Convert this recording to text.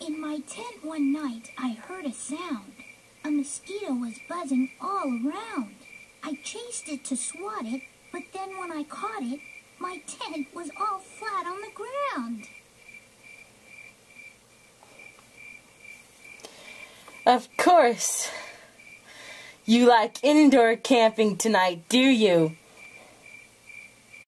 In my tent one night, I heard a sound. A mosquito was buzzing all around. I chased it to swat it, but then when I caught it, my tent was all flat on the ground. Of course. You like indoor camping tonight, do you?